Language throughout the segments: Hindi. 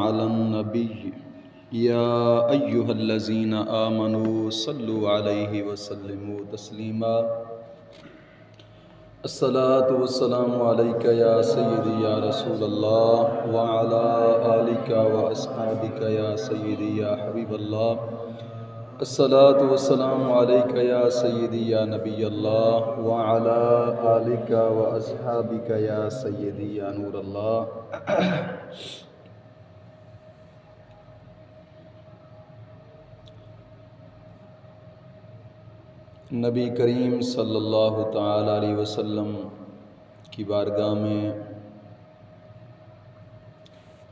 अलनबी या अय्युहल्लज़ीना आमनू सल्लु अलैहि वसल्लिमु तस्लीमा अस्सलातु या सय्यदी या रसूलल्लाह व अला आलिका व अस्हाबिका या सय्यदी या अलैका या सय्यदी या नबी अल्लाह व अला आलिका व अस्हाबिका या या अल्लाह नबी करीम सल्लल्लाहु ताला अलैहि वसल्लम की बारगाह में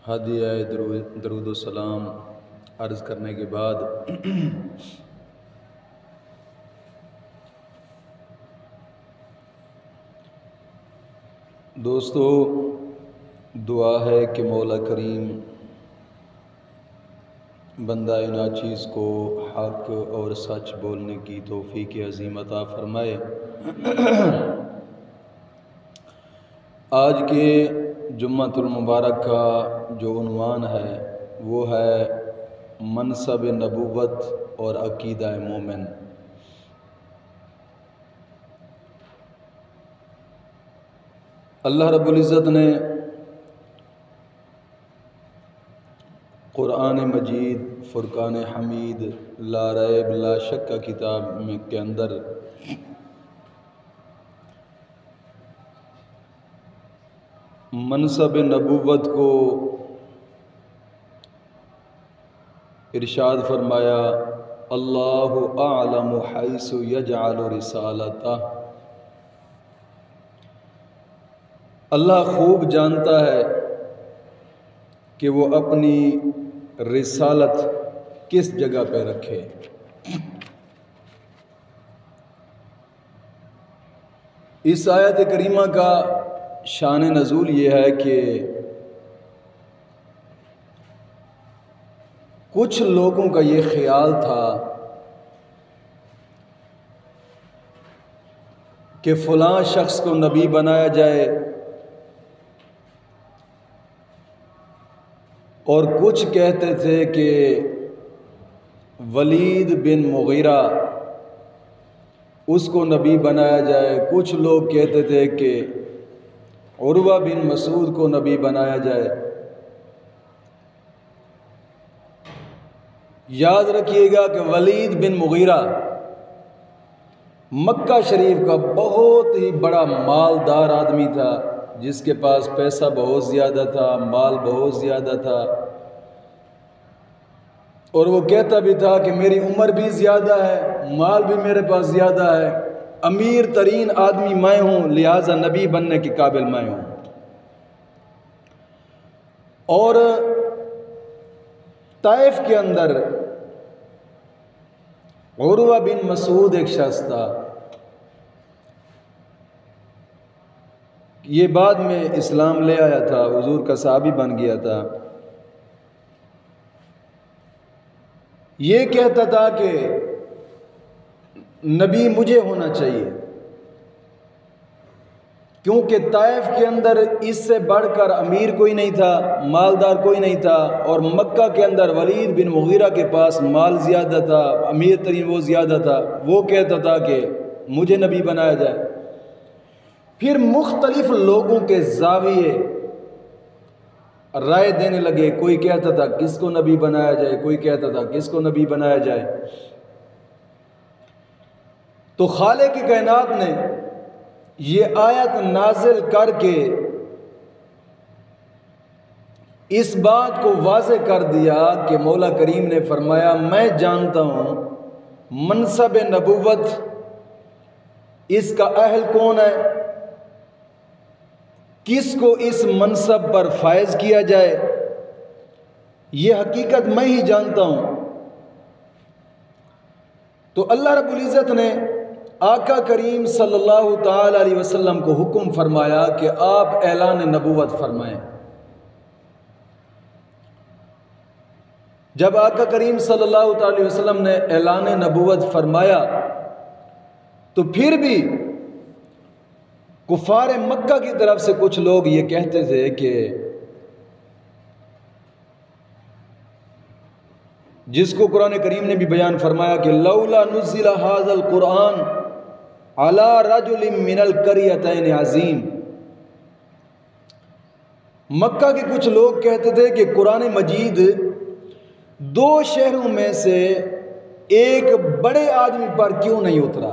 हदिया दरूद सलाम अर्ज़ करने के बाद दोस्तों, दुआ है कि मौला करीम बंदा चीज़ को हक और सच बोलने की तोफ़ी की अजीमता फरमाए। आज के जुम्मतुलमबारक का जो उनवान है, वो है मनसब नबूवत और अकीदा मोमिन। अल्लाह रब्ज़त ने क़ुरान मजीद फ़ुरक़ान हमीद लारैब ला शक का किताब में के अंदर। मनसब नबूवत को इरशाद फरमाया, अल्लाह आलम हैसु यजाल रिसालता। अल्लाह खूब जानता है कि वो अपनी रिसालत किस जगह पे रखे? इस आयत करीमा का शान नज़ूल ये है कि कुछ लोगों का ये ख्याल था कि फ़लाँ शख्स को नबी बनाया जाए और कुछ कहते थे कि वलीद बिन मुगीरा, उसको नबी बनाया जाए। कुछ लोग कहते थे कि उर्वा बिन मसूद को नबी बनाया जाए। याद रखिएगा कि वलीद बिन मुगीरा मक्का शरीफ का बहुत ही बड़ा मालदार आदमी था। जिसके पास पैसा बहुत ज़्यादा था, माल बहुत ज़्यादा था। और वो कहता भी था कि मेरी उम्र भी ज़्यादा है, माल भी मेरे पास ज़्यादा है। अमीर तरीन आदमी मैं हूँ, लिहाजा नबी बनने के काबिल मैं हूँ। और ताइफ के अंदर औरवा बिन मसूद एक शख्स था। ये बाद में इस्लाम ले आया था, हजूर का साहबी बन गया था। ये कहता था कि नबी मुझे होना चाहिए, क्योंकि ताइफ के अंदर इससे बढ़कर अमीर कोई नहीं था, मालदार कोई नहीं था, और मक्का के अंदर वलीद बिन मुगीरा के पास माल ज़्यादा था, अमीर तरीन वो ज़्यादा था। वो कहता था कि मुझे नबी बनाया जाए। फिर मुख्तलिफ़ लोगों के जाविये राय देने लगे, कोई कहता था, किसको नबी बनाया जाए, कोई कहता था, किसको नबी बनाया जाए। तो खाले की कायनात ने ये आयत नाजिल करके इस बात को वाज कर दिया कि मौला करीम ने फरमाया, मैं जानता हूँ मनसब नबूवत, इसका अहल कौन है? किसको इस मनसब पर फायज किया जाए? ये हकीकत मैं ही जानता हूँ। तो अल्लाह रब्बुल इज़्ज़त ने आका करीम सल्लल्लाहु अलैहि वसल्लम को हुक्म फरमाया कि आप ऐलान नबूवत फरमाएँ। जब आका करीम सल्लल्लाहु अलैहि वसल्लम ने ऐलान नबूवत फरमाया तो फिर भी कुफार मक्का की तरफ़ से कुछ लोग ये कहते थे कि जिसको कुरान करीम ने भी बयान फरमाया कि लौला नुजिला हाजल कुरान अला रजुल मिनल अजीम। मक्का के कुछ लोग कहते थे कि कुरान मजीद दो शहरों में से एक बड़े आदमी पर क्यों नहीं उतरा?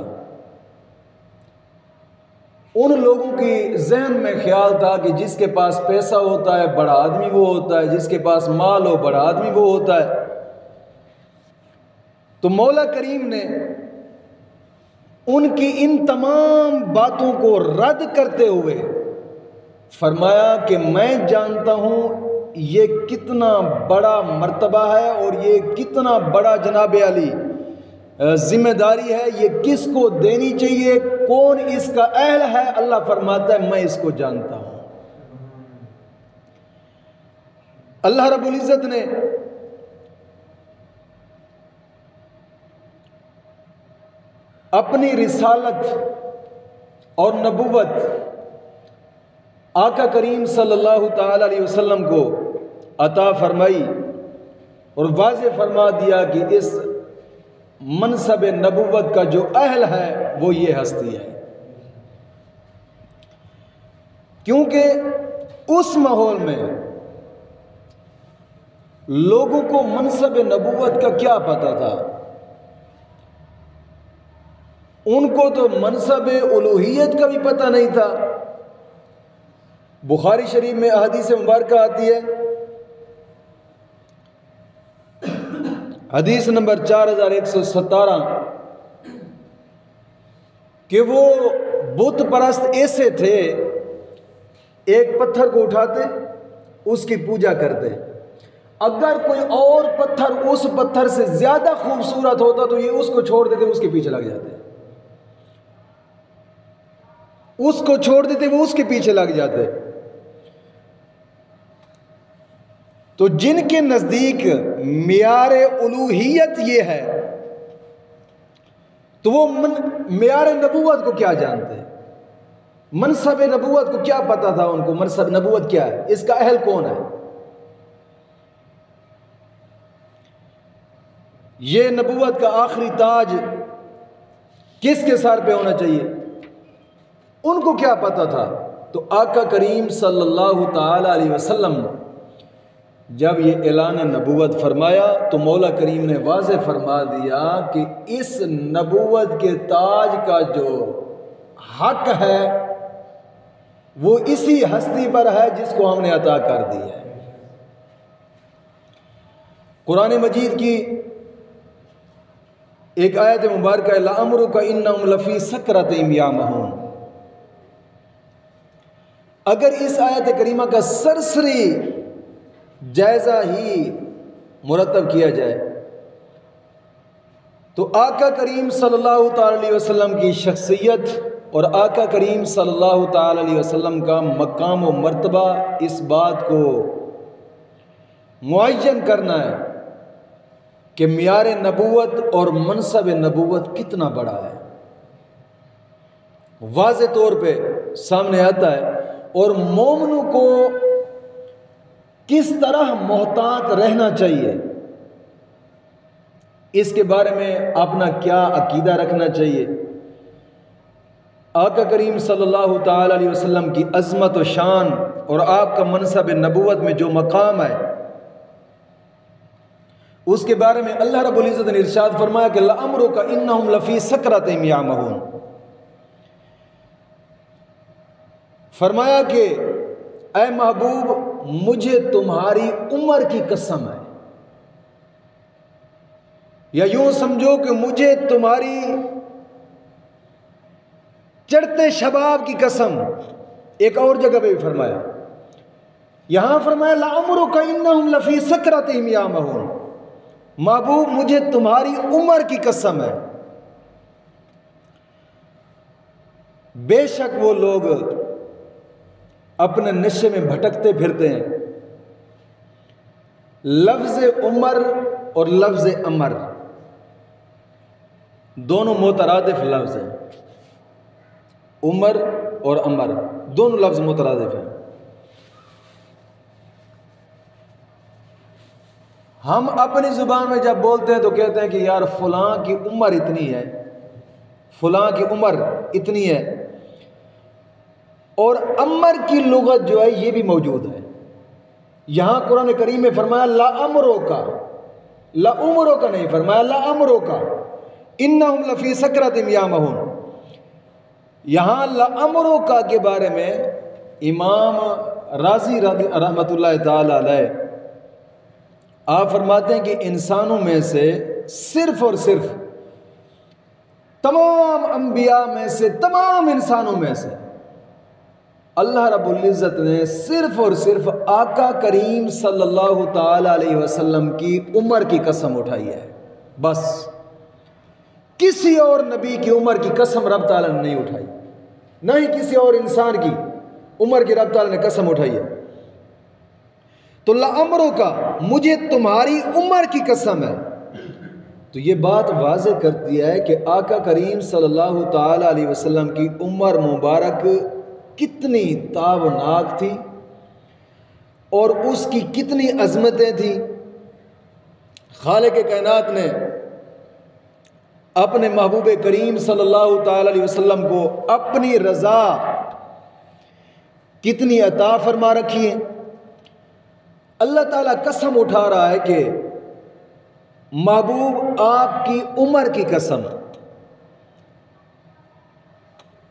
उन लोगों की जहन में ख्याल था कि जिसके पास पैसा होता है, बड़ा आदमी वो होता है। जिसके पास माल हो, बड़ा आदमी वो होता है। तो मौला करीम ने उनकी इन तमाम बातों को रद्द करते हुए फरमाया कि मैं जानता हूँ ये कितना बड़ा मर्तबा है और ये कितना बड़ा जनाब अली ज़िम्मेदारी है, ये किसको देनी चाहिए, कौन इसका अहल है, अल्लाह फरमाता है, मैं इसको जानता हूँ। अल्लाह रब्बुल इज़्ज़त ने अपनी रिसालत और नबूवत आका करीम सल्लल्लाहु अलैहि वसल्लम को अता फरमाई और वाज फरमा दिया कि इस मनसब नबूवत का जो अहल है, वो ये हस्ती है। क्योंकि उस माहौल में लोगों को मनसब नबूवत का क्या पता था? उनको तो मनसब उलूहियत का भी पता नहीं था। बुखारी शरीफ में अहदीस मुबारक आती है। हदीस नंबर चार हज़ार एक सौ सतारह। कि वो बुत परस्त ऐसे थे, एक पत्थर को उठाते, उसकी पूजा करते। अगर कोई और पत्थर उस पत्थर से ज़्यादा खूबसूरत होता तो ये उसको छोड़ देते, उसके पीछे लग जाते। उसको छोड़ देते, वो उसके पीछे लग जाते। तो जिनके नज़दीक मैार उलूहियत ये है तो वो मैार नबूवत को क्या जानते हैं? मनसब नबूवत को क्या पता था उनको? मनसब नबूवत क्या है? इसका अहल कौन है? ये नबूवत का आखिरी ताज किसके सर पे होना चाहिए? उनको क्या पता था? तो आका करीम सल्लल्लाहु अलैहि वसल्लम जब ये ऐलान नबूवत फरमाया तो मौला करीम ने वाज फरमा दिया कि इस नबूवत के ताज का जो हक है, वो इसी हस्ती पर है जिसको हमने अता कर दी है। कुरान मजीद की एक आयत मुबारक लामर का इन लफ़ी सकरत या महून अगर इस आयत करीमा का सरसरी जायज़ा ही मुरतब किया जाए। तो आका करीम सल्लल्लाहु अलैहि वसल्लम की शख्सियत और आका करीम सल्लल्लाहु अलैहि वसल्लम का मकाम व मर्तबा इस बात को मुन करना है कि म्यार नबूत और मनसब नबूत कितना बड़ा है। वाज तौर पे सामने आता है और मोमनों को किस तरह मोहतात रहना चाहिए? इसके बारे में अपना क्या अकीदा रखना चाहिए? आका करीम सल्लल्लाहु अलैहि वसल्लम की अजमत व शान और आपका मनसब नबूत में जो मकाम है, उसके बारे में अल्लाह रब्बुल इज़्ज़त ने इरशाद फरमाया कि लमर का इन लफ़ी सकरत यामहून। फरमाया कि ए महबूब मुझे तुम्हारी उम्र की कसम है। या यूँ समझो कि मुझे तुम्हारी चढ़ते शबाब की कसम। एक और जगह पे भी फरमाया, यहाँ फरमाया लामर का इन्ना हम लफी सकरत या महबूब, मुझे तुम्हारी उम्र की कसम है। बेशक वो लोग अपने नशे में भटकते फिरते हैं। लफ्ज़ उमर और लफ्ज़ अमर। दोनों मोतरादिफ लफ्ज़ हैं। उमर और अमर। दोनों लफ्ज़ मोतरादिफ हैं। हम अपनी ज़ुबान में जब बोलते हैं तो कहते हैं कि यार फलां की उम्र इतनी है। फलां की उम्र इतनी है। और अमर की लगत जो है, ये भी मौजूद है। यहाँ कुरान करीम में फरमाया, ला अमरों का। ला उमरों का नहीं फरमाया, ला अमरों का। इन लफ़ी सकरत यामहन। यहाँ ला अमरों का के बारे में इमाम राज़ी रहमत आप फरमाते हैं कि इंसानों में से सिर्फ़ और सिर्फ़ तमाम अंबिया में से तमाम इंसानों में से अल्लाह रबुल्ज़त ने सिर्फ़ और सिर्फ़ आका करीम सल्लल्लाहु अलैहि वसल्लम की उम्र की कसम उठाई है। बस। किसी और नबी की उम्र की कसम रब ताला ने नहीं उठाई। न ही किसी और इंसान की उम्र की रब ताला ने कसम उठाई है। तो लामरों का, मुझे तुम्हारी उम्र की कसम है। तो ये बात वाज करती है कि आका करीम सल्लल्लाहु अलैहि वसल्लम की उम्र मुबारक कितनी ताबनाक थी और उसकी कितनी अजमतें थी। खाल के कायनात ने अपने महबूब करीम सल्लल्लाहु अलैहि वसल्लम को अपनी रज़ा कितनी अता फरमा रखी है। अल्लाह ताला कसम उठा रहा है कि महबूब आपकी उम्र की कसम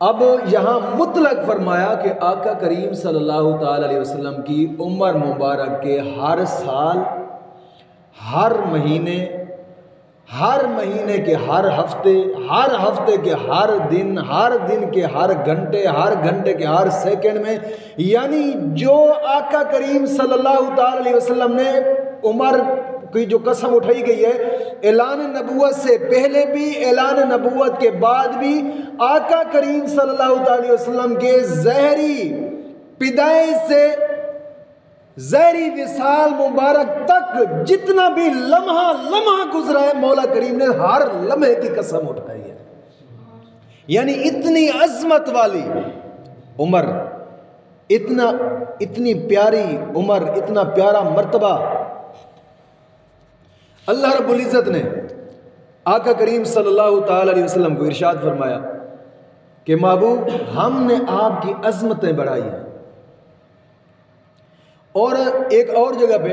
अब यहाँ मुतलक फरमाया कि आका करीम सल्लल्लाहु अलैहि वसल्लम की उम्र मुबारक के हर साल, हर महीने हर महीने के हर हफ़्ते हर हफ़्ते के हर दिन हर दिन के हर घंटे हर घंटे के हर सेकंड में, यानी जो आका करीम सल्लल्लाहु अलैहि वसल्लम ने उम्र की जो कसम उठाई गई है, ऐलान नबूत से पहले भी, ऐलान नबूत के बाद भी आका करीम सल्लल्लाहु अलैहि वसल्लम के जहरी पिदाई से जहरी विसाल मुबारक तक जितना भी लम्हा लम्हा गुजरा है, मौला करीम ने हर लम्हे की कसम उठाई है। यानी इतनी अजमत वाली उम्र, इतना, इतनी प्यारी उम्र, इतना प्यारा मर्तबा अल्लाह रब्बुल इज़्ज़त ने आका करीम सल्लल्लाहु अलैहि वसल्लम को इरशाद फरमाया कि, महबूब, हमने आपकी अजमतें बढ़ाई हैं। और एक और जगह पे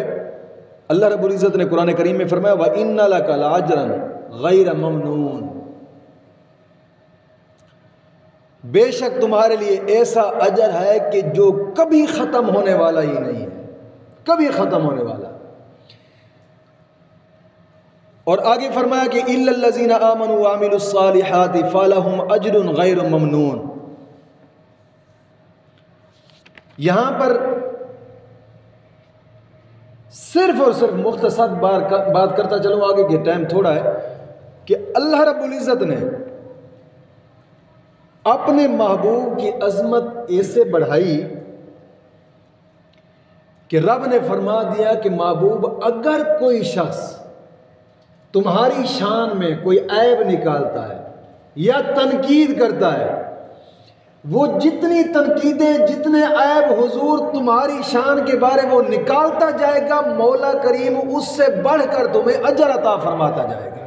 अल्लाह रब्बुल इज़्ज़त ने कुरान करीम में फरमाया, व इन कलाजरन गैर ममनून। बेशक तुम्हारे लिए ऐसा अजर है कि जो कभी ख़त्म होने वाला ही नहीं है। कभी ख़त्म होने वाला। और आगे फरमाया कि इल्लल्लज़ीन आमनु वामिलुस्सालिहाति फ़लहुम अजरुन गैर ममनून। यहाँ पर सिर्फ़ और सिर्फ़ मुख्तसर बार बात करता चलूँ, आगे के टाइम थोड़ा है कि अल्लाह रब्बुल इज़्ज़त ने अपने महबूब की अजमत ऐसे बढ़ाई कि रब ने फरमा दिया कि महबूब, अगर कोई शख्स तुम्हारी शान में कोई ऐब निकालता है या तनकीद करता है। वो जितनी तनकीदें, जितने ऐब हुजूर तुम्हारी शान के बारे वो निकालता जाएगा, मौला करीम उससे बढ़कर तुम्हें अजर अता फरमाता जाएगा।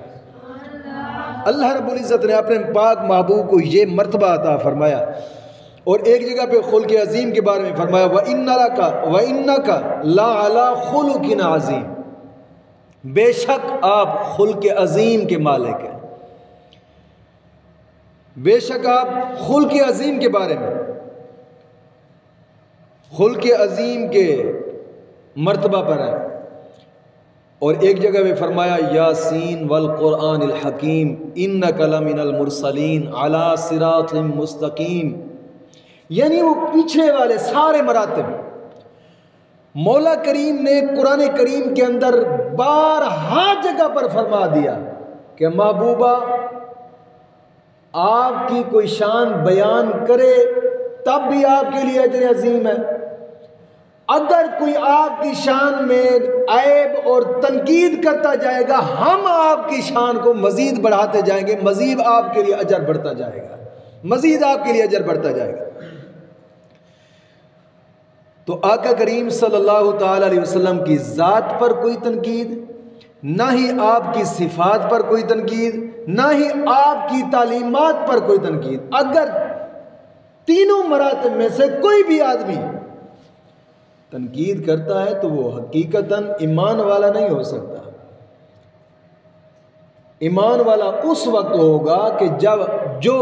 अल्लाह रब्बुल इज़्ज़त ने अपने पाक महबूब को ये मर्तबा अता फरमाया और एक जगह पे खुल के अजीम के बारे में फरमाया व इन्ना का व इन्ना का ला खुल की अजीम। बेशक आप खुल के अजीम के मालिक हैं। बेशक आप खुल के अजीम के बारे में। खुल के अजीम के मर्तबा पर हैं। और एक जगह में फरमाया, यासीन वल क़ुरान हकीम इन कलमिनमरसलिन अला सिरात मुस्तकीम। यानी वो पीछे वाले सारे मरातब मौला करीम ने कुरान करीम के अंदर बारहा जगह पर फरमा दिया कि महबूबा, आपकी कोई शान बयान करे, तब भी आपके लिए अजर अजीम है। अगर कोई आपकी शान में ऐब और तनकीद करता जाएगा, हम आपकी शान को मजीद बढ़ाते जाएँगे, मजीद आपके लिए अजर बढ़ता जाएगा, मजीद आपके लिए अजर बढ़ता जाएगा। तो आका करीम सल्लल्लाहु अलैहि वसल्लम की ज़ात पर कोई तनकीद, ना ही आपकी सिफात पर कोई तनकीद, ना ही आपकी तालीमत पर कोई तनकीद। अगर तीनों मरातब में से कोई भी आदमी तनकीद करता है तो वो हकीकतन ईमान वाला नहीं हो सकता। ईमान वाला उस वक्त होगा कि जब जो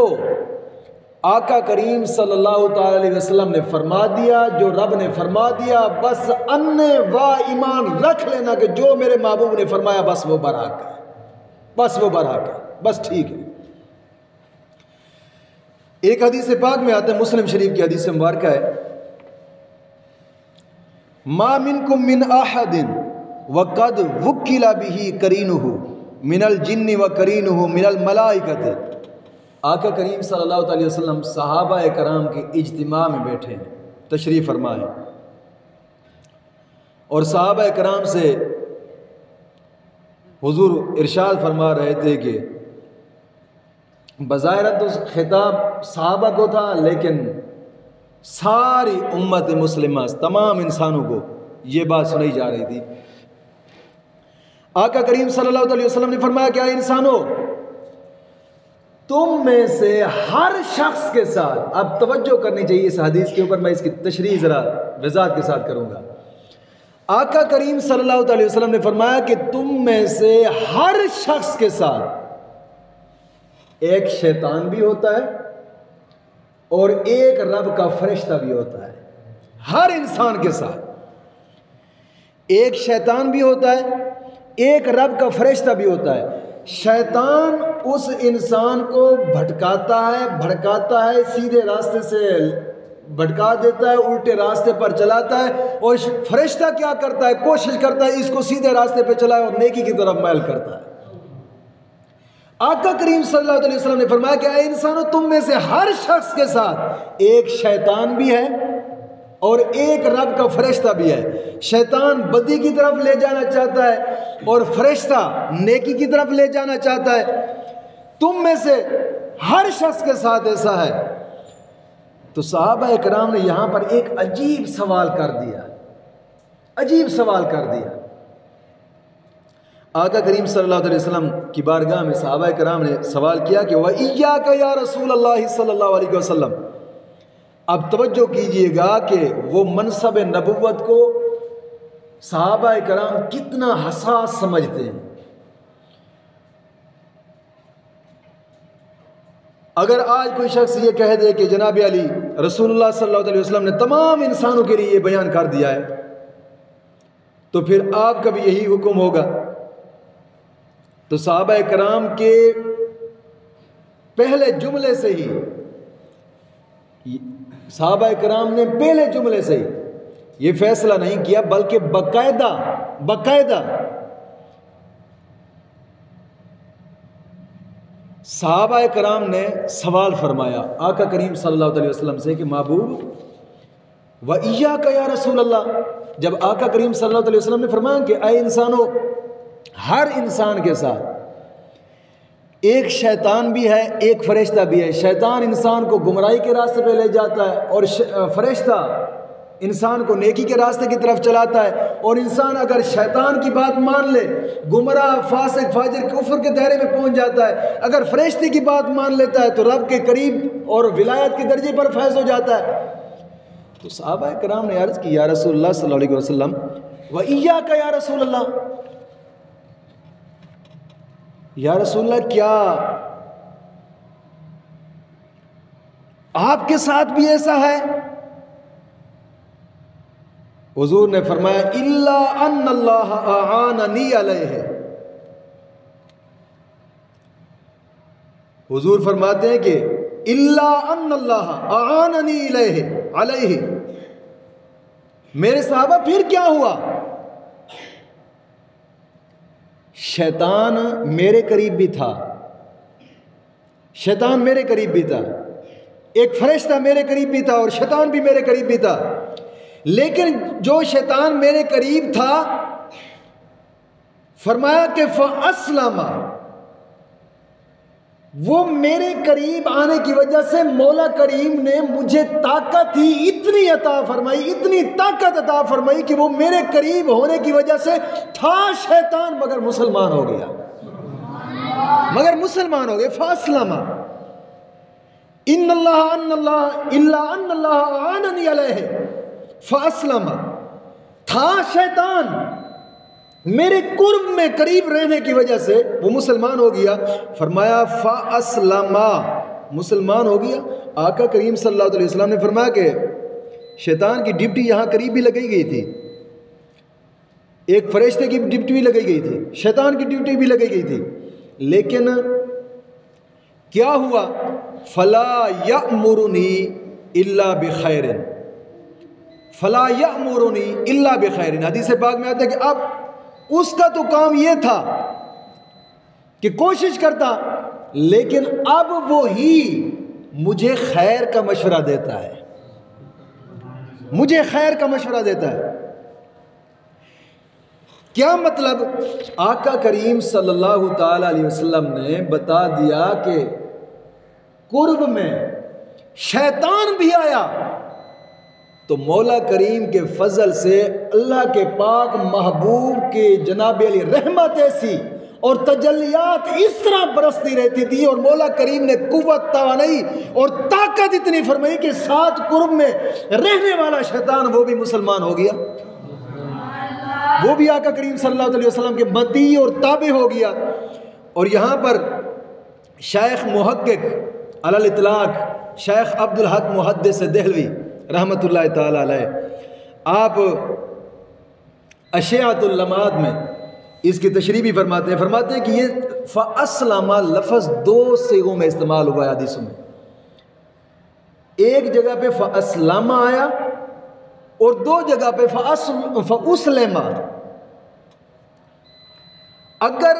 आका करीम सल्लल्लाहु अलैहि वसल्लम ने फरमा दिया, जो रब ने फरमा दिया, बस अन्य व ईमान रख लेना कि जो मेरे महबूब ने फरमाया, बस वो बराक है। बस वो बराक है। बस ठीक है। एक हदीस पाक में आते हैं, मुस्लिम शरीफ की हदीस मुबारक है। मा मिन कुम मिन आहदिन व कद वकीला बिही करीन हो मिनल जिन्नी व करीन हो मिनल मलाइकत। आका करीम सल्लल्लाहु अलैहि वसल्लम सहाबा कराम के इज्तिमा में बैठे हैं, तशरीफ़ फरमाए और सहाबा कराम से हुजूर इरशाद फरमा रहे थे कि बज़ाहिर तो खिताब सहाबा को था, लेकिन सारी उम्मत मुस्लिम, तमाम इंसानों को ये बात सुनाई जा रही थी। आका करीम सल्लल्लाहु अलैहि वसल्लम ने फरमाया, क्या इंसानों तुम में से हर शख्स के साथ, अब तवज्जो करनी चाहिए इस हदीस के ऊपर, मैं इसकी तशरी ज़रा वजात के साथ करूँगा। आका करीम सल्लल्लाहु अलैहि वसल्लम ने फरमाया कि तुम में से हर शख्स के साथ एक शैतान भी होता है और एक रब का फरिश्ता भी होता है। हर इंसान के साथ एक शैतान भी होता है, एक रब का फरिश्ता भी होता है। शैतान उस इंसान को भटकाता है, भड़काता है, सीधे रास्ते से भटका देता है, उल्टे रास्ते पर चलाता है और फरिश्ता क्या करता है, कोशिश करता है, इसको सीधे रास्ते पर चलाए और नेकी की तरफ़ मैल करता है। आका करीम सल्लल्लाहु अलैहि वसल्लम ने फरमाया कि इंसानों, तुम में से हर शख्स के साथ एक शैतान भी है और एक रब का फरिश्ता भी है। शैतान बदी की तरफ़ ले जाना चाहता है और फरिश्ता नेकी की तरफ़ ले जाना चाहता है। तुम में से हर शख्स के साथ ऐसा है। तो साहबा कराम ने यहाँ पर एक अजीब सवाल कर दिया। अजीब सवाल कर दिया। आका करीम सल्लल्लाहु अलैहि वसल्लम की बारगाह में साहबा कराम ने सवाल किया कि वह इया का या रसूल अल्लाह सल्लल्लाहु अलैहि वसल्लम अब तवज्जो कीजिएगा कि वो मनसब नबुवत को साहबा कराम कितना हसास समझते हैं। अगर आज कोई शख्स ये कह दे कि जनाब अली रसूलुल्लाह सल्लल्लाहु अलैहि वसल्लम ने तमाम इंसानों के लिए ये बयान कर दिया है तो फिर आपका भी यही हुक्म होगा। तो साहब कराम के पहले जुमले से ही साहब कराम ने पहले जुमले से ये फैसला नहीं किया, बल्कि बकायदा बकायदा साहब कराम ने सवाल फरमाया आका करीम सल्लल्लाहु अलैहि वसल्लम से कि, महबूब, व इया का या रसूल अल्लाह जब आका करीम सल्लल्लाहु अलैहि वसल्लम ने फरमाया कि आए इंसानों, हर इंसान के साथ एक शैतान भी है, एक फरिश्ता भी है। शैतान इंसान को गुमराही के रास्ते पे ले जाता है और फरिश्ता इंसान को नेकी के रास्ते की तरफ़ चलाता है। और इंसान अगर शैतान की बात मान ले, गुमराह, फासिक, फाजिर, कुफर के दायरे में पहुँच जाता है। अगर फरिश्ते की बात मान लेता है तो रब के करीब और विलायत के दर्जे पर फैज हो जाता है। तो साहबा कराम ने अर्ज़ की, या रसूल सल्लल्लाहु अलैहि वसल्लम, व का या रसूल या रसूल्ला क्या आपके साथ भी ऐसा है? हजूर ने फरमाया, इल्ला अल्लाह आनी है हुजूर फरमाते हैं कि, इल्ला अल्लाह आनी अलैहि। मेरे साहबा, फिर क्या हुआ? शैतान मेरे करीब भी था। शैतान मेरे करीब भी था। एक फरिश्ता मेरे करीब भी था और शैतान भी मेरे करीब भी था। लेकिन जो शैतान मेरे करीब था, फरमाया कि फसलामा वो मेरे करीब आने की वजह से मौला करीम ने मुझे ताकत ही इतनी अता फरमाई, इतनी ताकत अता फरमाई कि वो मेरे करीब होने की वजह से था शैतान मगर मुसलमान हो गया। मगर मुसलमान हो गए फासलामा इन फासलामा था शैतान मेरे कुर्ब में करीब रहने की वजह से वो मुसलमान हो गया। फरमाया फासलामा मुसलमान हो गया। आका करीम सल्लल्लाहु अलैहि वसल्लम ने फरमाया कि शैतान की डिप्टी यहाँ करीब भी लगाई गई थी। एक फरिश्ते की डिप्टी भी लगाई गई थी। शैतान की ड्यूटी भी लगाई गई थी। लेकिन क्या हुआ? फला या मुरुनी इल्ला बेखैरिन। फला या मुरुनी इल्ला बेखैरिन। हदीस पाक में आता है कि अब उसका तो काम यह था कि कोशिश करता, लेकिन अब वो ही मुझे खैर का मशवरा देता है। मुझे खैर का मशवरा देता है। क्या मतलब? आका करीम सल्लल्लाहु अलैहि वसल्लम ने बता दिया कि कुर्ब में शैतान भी आया। तो मौला करीम के फजल से अल्लाह के पाक महबूब के जनाब अली रहमत ऐसी और तजलियात इस तरह बरसती रहती थी और मौला करीम ने कुत तवानई और ताकत इतनी फरमाई कि सात कुर्ब में रहने वाला शैतान वो भी मुसलमान हो गया। वो भी आका करीम सल्लल्लाहु अलैहि वसल्लम के मती और ताबे हो गया। और यहाँ पर शेख महक्क अलाक शेख अब्दुल हक से दहलवी रहमत ताला आप अशियातुल्लमाद में इसकी तशरी भी फरमाते हैं। फरमाते हैं कि ये फ़ासलामा लफज दो सेगों में इस्तेमाल हुआ है हदीसों में। एक जगह पे फ़सलामा आया और दो जगह पे फ़ासलमा अगर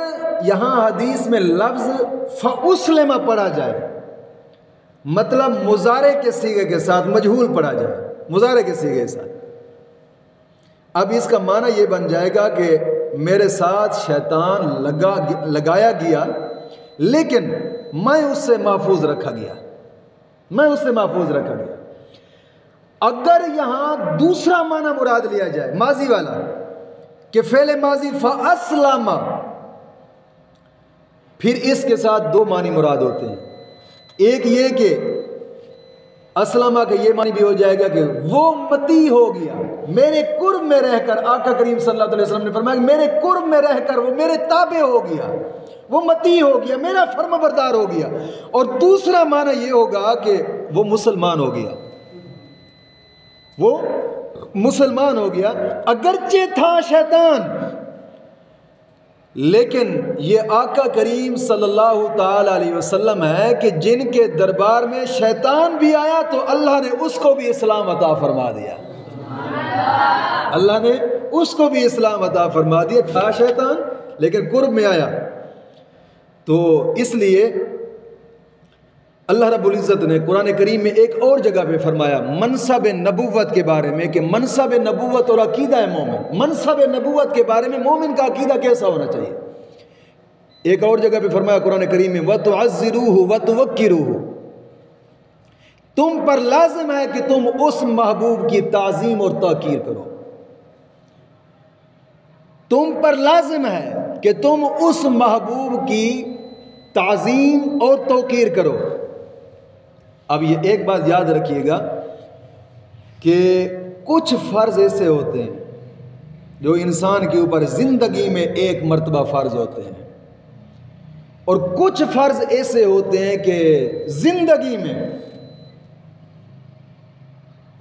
यहाँ हदीस में लफ्ज़ फ़ासलमा पढ़ा जाए मतलब मुजारे के सीगे के साथ मजहूल पढ़ा जाए, मुजारे के सीगे के साथ। अब इसका माना यह बन जाएगा कि मेरे साथ शैतान लगा लगाया गया, लेकिन मैं उससे महफूज रखा गया, मैं उससे महफूज रखा गया। अगर यहाँ दूसरा माना मुराद लिया जाए, माजी वाला, कि फेले माजी फसलामा फिर इसके साथ दो मानी मुराद होते हैं। एक ये कि असलमा का ये मानी भी हो जाएगा कि वो मती हो गया। मेरे कुर्ब में रहकर आका करीम सल्लल्लाहु अलैहि वसल्लम ने फरमाया मेरे कुर्ब में रहकर वो मेरे ताबे हो गया, वो मती हो गया, मेरा फर्म बरदार हो गया। और दूसरा माना ये होगा कि वो मुसलमान हो गया। वो मुसलमान हो गया। अगरचे था शैतान लेकिन ये आका करीम सल्लल्लाहु अलैहि वसल्लम है कि जिनके दरबार में शैतान भी आया तो अल्लाह ने उसको भी इस्लाम अता फरमा दिया। अल्लाह ने उसको भी इस्लाम अता फरमा दिया, था शैतान, लेकिन कुर्ब में आया। तो इसलिए अल्लाह रब्बुल इज़्ज़त ने कुरान करीम में एक और जगह पे फरमाया, मनसब नबूवत के बारे में कि मनसब नबूवत और अकीदा है मोमिन। मनसब नबूवत के बारे में मोमिन का अकीदा कैसा होना चाहिए? एक और जगह पे फरमाया कुरान करीम में व तो अज़रूह व तो वक्रूह तुम पर लाजिम है कि तुम उस महबूब की ताज़ीम और तकीर करो। तुम पर लाजिम है कि तुम उस महबूब की ताज़ीम और तोकीर करो। अब ये एक बात याद रखिएगा कि कुछ फ़र्ज़ ऐसे होते हैं जो इंसान के ऊपर ज़िंदगी में एक मरतबा फ़र्ज़ होते हैं। और कुछ फ़र्ज़ ऐसे होते हैं कि ज़िंदगी में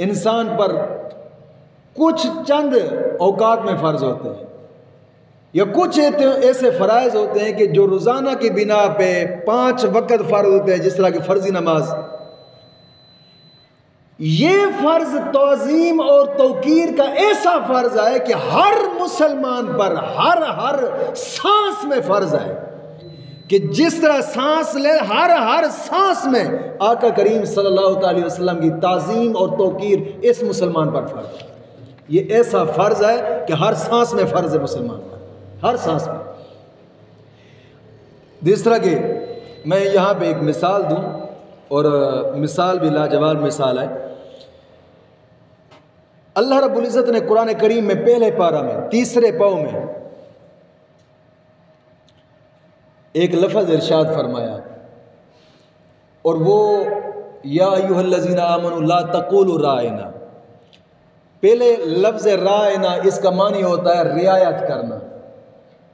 इंसान पर कुछ चंद औकात में फ़र्ज़ होते हैं। या कुछ ऐसे फ़रज़ होते हैं कि जो रोज़ाना की बिना पे पाँच वक़्त फ़र्ज़ होते हैं, जिस तरह की फ़र्ज़ी नमाज़। ये फ़र्ज़ तोज़ीम और तोकीर का ऐसा फ़र्ज़ है कि हर मुसलमान पर हर हर सांस में फ़र्ज़ है कि जिस तरह सांस ले, हर हर सांस में आका करीम सल्लल्लाहु अलैहि वसल्लम की ताज़ीम और तोकीर इस मुसलमान पर फ़र्ज़ है। ये ऐसा फ़र्ज़ है कि हर सांस में फ़र्ज़ है मुसलमान पर। हर सांस में। जिस तरह के मैं यहाँ पे एक मिसाल दूँ और मिसाल भी लाजवाब मिसाल है। अल्लाह रब्बुल इज़्ज़त ने कुरान करीम में पहले पारा में, तीसरे पाव में एक लफज इरशाद फरमाया। और वो, या यूहल्लजीना आमनुल्ला तकुल रायना। पहले लफ्ज़ रायना, इसका मानी होता है रियायत करना।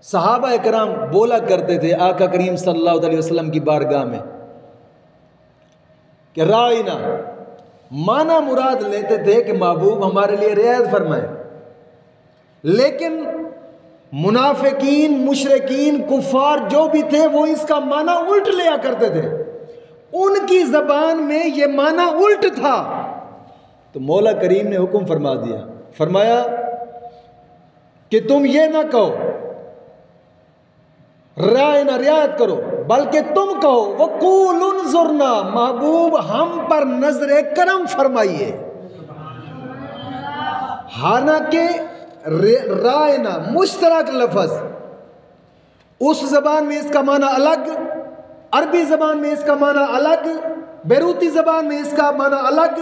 सहाबा कराम बोला करते थे, आका करीम सल्लल्लाहु अलैहि वसल्लम की बारगाह में कि रायना माना मुराद लेते थे कि महबूब हमारे लिए रियायत फरमाए। लेकिन मुनाफिकीन, मुशरकिन, कुफार जो भी थे, वो इसका माना उल्ट लिया करते थे। उनकी जबान में ये माना उल्ट था। तो मौला करीम ने हुक्म फरमा दिया। फरमाया, कि तुम ये ना कहो, राय ना रियायत करो। बल्कि तुम कहो वो कूल जुरना, महबूब हम पर नज़र करम फरमाइए। हालाँकि राय ना, मुश्तरक लफज। उस जबान में इसका माना अलग, अरबी जबान में इसका माना अलग, बैरूती जबान में इसका माना अलग,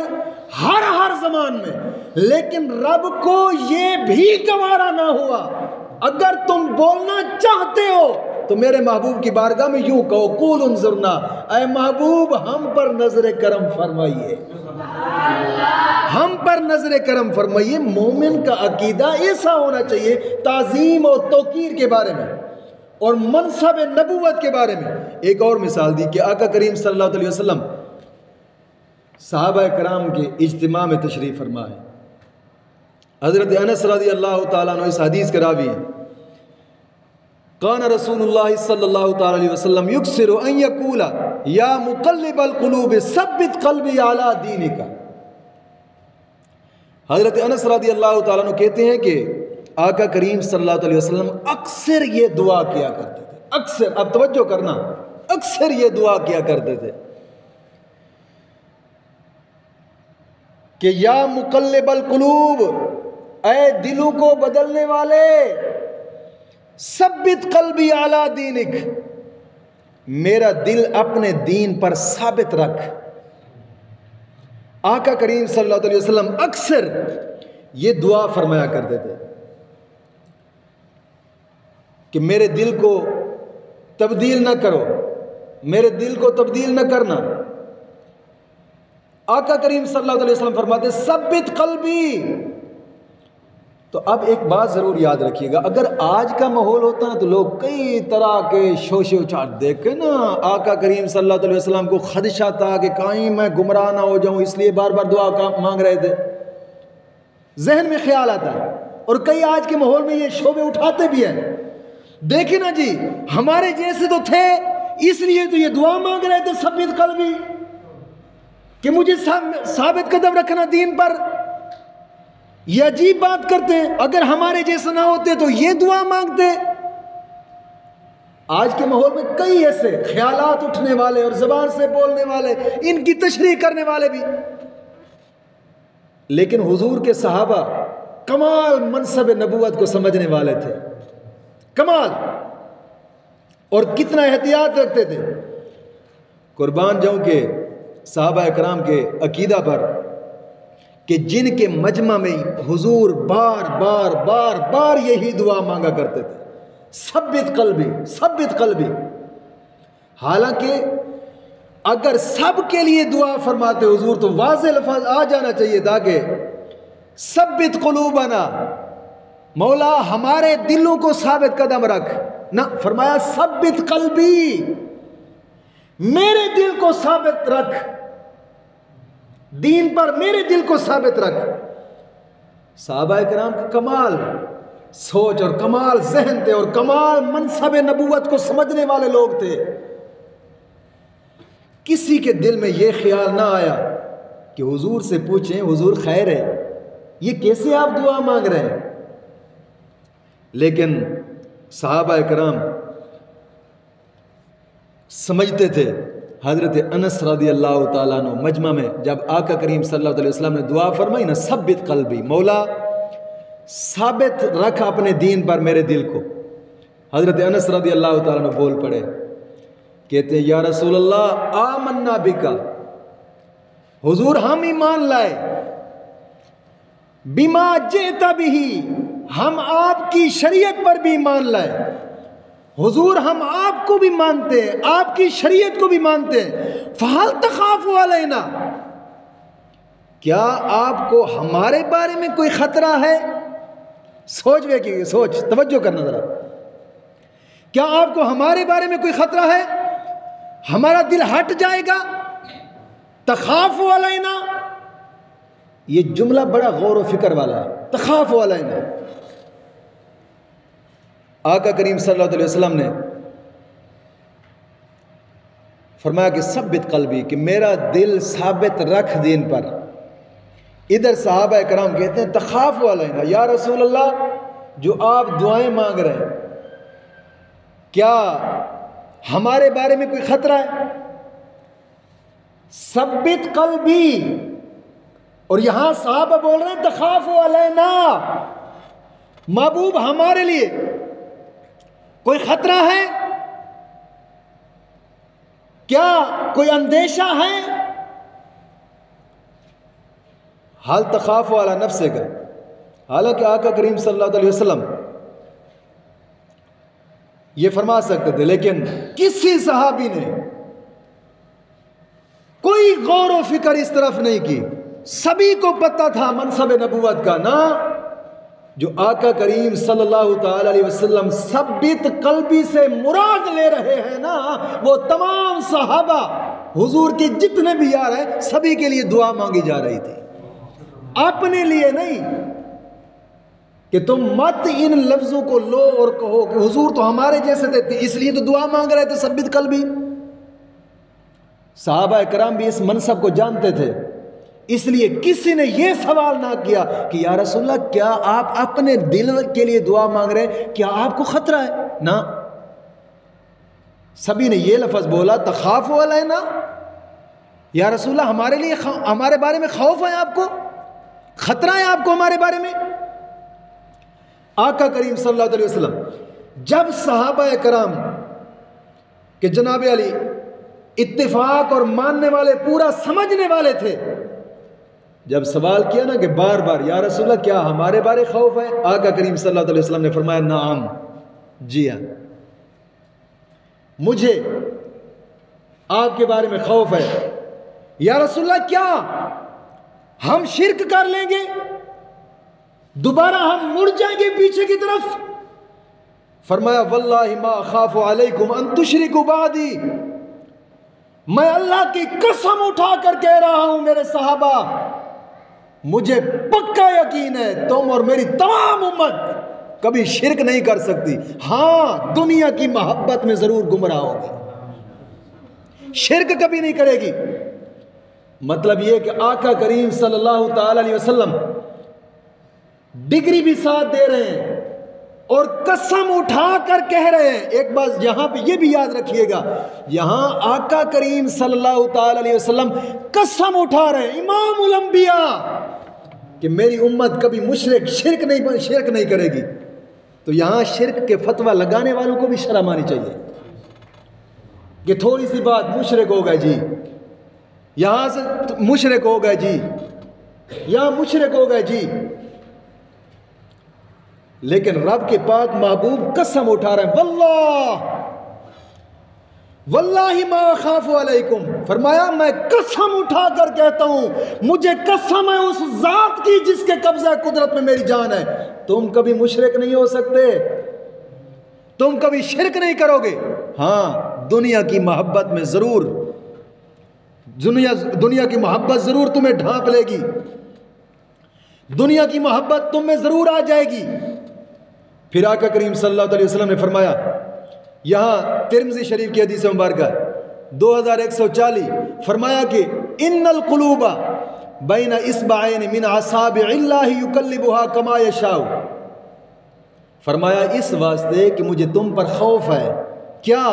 हर हर जबान में। लेकिन रब को ये भी गवारा ना हुआ। अगर तुम बोलना चाहते हो तो मेरे महबूब की बारगाह में यूँ कहो, कूल उनजुरना। अय महबूब, हम पर नज़र करम फरमाइए। हम पर नज़र करम फरमाइए, मोमिन का अकीदा ऐसा होना चाहिए, ताजीम और तोकीर के बारे में और मनसब नबूवत के बारे में। एक और मिसाल दी कि आका करीम सल्लल्लाहु अलैहि वसल्लम साहब कराम के इज्तम में तशरीफ़ फरमाए। हज़रत अनस रदी अल्लाह ताला इस हदीस के रावी हैं। कान रसूलुल्लाह सल्लल्लाहु अलैहि वसल्लम युक्सिरु या मुकल्लिबल कुलूब सब्बित कल्बी आला दीनिका हज़रत अनस रदी अल्लाह ताला कहते हैं कि आका करीम सल्लल्लाहु अलैहि वसल्लम अक्सर ये दुआ किया करते थे अक्सर अब तवज्जो करना अक्सर ये दुआ किया करते थे कि या मुकल्लिबल कुलूब ए दिलों को बदलने वाले सबित कल्बी आला दीनिक। मेरा दिल अपने दीन पर साबित रख। आका करीम सल्लल्लाहु अलैहि वसल्लम अक्सर ये दुआ फरमाया करते थे कि मेरे दिल को तब्दील ना करो, मेरे दिल को तब्दील न करना। आका करीम सल्लल्लाहु अलैहि वसल्लम फरमाते सबित कल्बी तो अब एक बात ज़रूर याद रखिएगा, अगर आज का माहौल होता ना तो लोग कई तरह के शोशे उछाट देख के ना, आका करीम सल्लल्लाहु अलैहि वसल्लम को खदशा था कि कहीं मैं गुमराह ना हो जाऊँ, इसलिए बार बार दुआ का मांग रहे थे। जहन में ख्याल आता है, और कई आज के माहौल में ये शोबे उठाते भी हैं। देखे ना जी, हमारे जैसे तो थे, इसलिए तो ये दुआ मांग रहे थे सबित कल भी कि मुझे साबित कदम रखना दीन पर। ये अजीब बात करते हैं। अगर हमारे जैसे ना होते तो ये दुआ मांगते। आज के माहौल में कई ऐसे ख्यालात उठने वाले और जबान से बोलने वाले, इनकी तशरी करने वाले भी। लेकिन हुजूर के सहाबा कमाल मनसब नबूत को समझने वाले थे। कमाल। और कितना एहतियात रखते थे। कुर्बान जाऊँ के साहबा कराम के अकीदा पर कि जिनके मजमा में हुजूर बार बार बार बार यही दुआ मांगा करते थे। सबित कलबी सबित कलबी। हालाँकि अगर सब के लिए दुआ फरमाते हुजूर तो वाज लफाज आ जाना चाहिए था कि सबित कलूबना, मौला हमारे दिलों को साबित कदम रख। ना, फरमाया सबित कलबी, मेरे दिल को साबित रख। दीन पर मेरे दिल को साबित रख। साहबा कराम का कमाल, सोच और कमाल, जहन थे और कमाल मनसब नबूत को समझने वाले लोग थे। किसी के दिल में यह ख्याल ना आया कि हुजूर से पूछें, हुजूर, खैर है? ये कैसे आप दुआ मांग रहे हैं? लेकिन साहबा कराम समझते थे हज़रत अनस रदी अल्लाह तु मजमा में जब आका करीम वसल्लम ने दुआ फरमाई ना सबित कल्बी, मौला, साबित रख अपने दीन पर मेरे दिल को। हज़रत अनस रदी अल्लाह तु बोल पड़े, कहते, या रसूल अल्लाह आ मन्ना बिका, हुजूर हम ईमान लाए, बीमा जेता भी हम आपकी शरीयत पर भी मान लाए। हुजूर, हम आपको भी मानते हैं, आपकी शरीयत को भी मानते हैं। फहल तखाफ वालेना क्या आपको हमारे बारे में कोई खतरा है? सोच वे की, सोच, तवज्जो करना जरा। क्या आपको हमारे बारे में कोई खतरा है? हमारा दिल हट जाएगा। तखाफ वालेना ये जुमला बड़ा गौर व फ़िक्र वाला है। तखाफ वालेना आका करीम सल्लल्लाहु अलैहि वसल्लम ने फरमाया कि सबित कल्बी, कि मेरा दिल साबित रख दीन पर। इधर साहब कराम कहते हैं, तखाफ वाला या रसूल अल्लाह जो आप दुआएँ मांग रहे हैं, क्या हमारे बारे में कोई खतरा है? सबित कल्बी, और यहाँ साहब बोल रहे हैं, तखाफ वाला महबूब हमारे लिए। कोई खतरा है? क्या कोई अंदेशा है? हाल तखाफ वाला नफ्से का हालाँकि आका करीम सल्लल्लाहु अलैहि वसल्लम ये फरमा सकते थे, लेकिन किसी सहाबी ने कोई गौर व फ़िक्र इस तरफ़ नहीं की। सभी को पता था मनसब नबूवत का ना जो आका करीम सल्लल्लाहु अलैहि वसल्लम सबित कल्बी से मुराद ले रहे हैं ना, वो तमाम सहाबा, हुजूर के जितने भी यार हैं, सभी के लिए दुआ मांगी जा रही थी। अपने लिए नहीं कि तुम मत इन लफ्जों को लो और कहो कि हुजूर तो हमारे जैसे थे इसलिए तो दुआ मांग रहे थे सबित कल्बी। साहबा कराम भी इस मनसब को जानते थे। इसलिए किसी ने यह सवाल ना किया कि, या रसुल्ला क्या आप अपने दिल के लिए दुआ मांग रहे हैं? क्या आपको खतरा है? ना। सभी ने यह लफज बोला, तखाफ वाला है ना या रसुल्ला हमारे लिए हमारे बारे में खौफ है आपको? खतरा है आपको हमारे बारे में? आका करीम सल्लल्लाहु अलैहि वसल्लम, जब सहाबा कराम के जनाब अली इत्तेफाक और मानने वाले, पूरा समझने वाले थे जब सवाल किया ना कि बार बार या रसुल्ला क्या हमारे बारे खौफ है? आका करीम सल्लल्लाहु अलैहि वसल्लम ने फरमाया, नाम। जी हाँ। मुझे आपके बारे में खौफ है। या रसुल्ला क्या हम शिरक कर लेंगे? दोबारा हम मुड़ जाएँगे पीछे की तरफ़? फरमाया, वल्लाहि मा खाफु अलैकुम मैं अल्लाह की कसम उठा कर कह रहा हूँ, मेरे साहबा मुझे पक्का यकीन है तुम और मेरी तमाम उम्मत कभी शिरक नहीं कर सकती। हाँ, दुनिया की मोहब्बत में ज़रूर गुमराह होगी। शिरक कभी नहीं करेगी। मतलब यह कि आका करीम सल्लल्लाहु अलैहि वसल्लम डिग्री भी साथ दे रहे हैं और कसम उठा कर कह रहे हैं। एक बात यहाँ पे ये भी याद रखिएगा, यहाँ आका करीम सल्लल्लाहु अलैहि वसल्लम कसम उठा रहे हैं, इमाम उलंबिया, कि मेरी उम्मत कभी मुशरक शिरक नहीं शिरक नहीं करेगी। तो यहाँ शिरक के फतवा लगाने वालों को भी शर्म आनी चाहिए। कि थोड़ी सी बात मुशरक हो गए जी। यहाँ से मुशरक हो गए जी। यहाँ मुशरक हो गए जी। लेकिन रब के पाक महबूब कसम उठा रहे हैं, वल्लाह मा खाफुम फरमाया, मैं कसम उठा कर कहता हूँ, मुझे कसम है उस जात की जिसके कब्जा कुदरत में मेरी जान है। तुम कभी मुशरक नहीं हो सकते, तुम कभी शिरक नहीं करोगे। हाँ दुनिया की मोहब्बत में ज़रूर, दुनिया दुनिया की मोहब्बत ज़रूर तुम्हें ढांप लेगी। दुनिया की मोहब्बत तुम में ज़रूर आ जाएगी। फिर आका करीम सल्लल्लाहु अलैहि वसल्लम ने फरमाया, यहाँ तिरमजी शरीफ की हदीस मुबारक दो हज़ार एक सौ चालीस फरमाया कि इन्नल कुलूबा बैन इसबाइन मिन असाब युकल्लिबुहा कमा यशाउ। फरमाया, इस वास्ते कि मुझे तुम पर खौफ है। क्या?